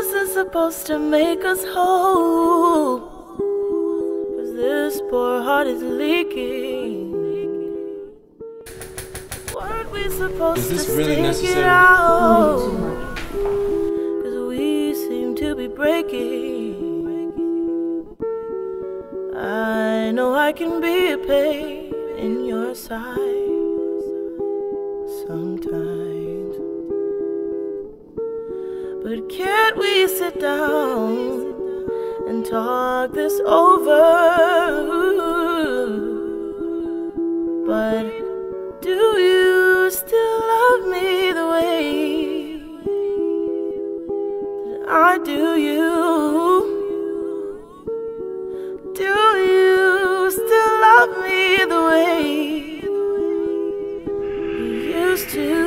wasn't supposed to make us whole. Cause this poor heart is leaking. Weren't we supposed Is this to really stick necessary? it out? Cause we seem to be breaking. I know I can be a pain in your side sometimes. But can't we sit down and talk this over? But do you still love me the way that I do you? Do you still love me the way you used to?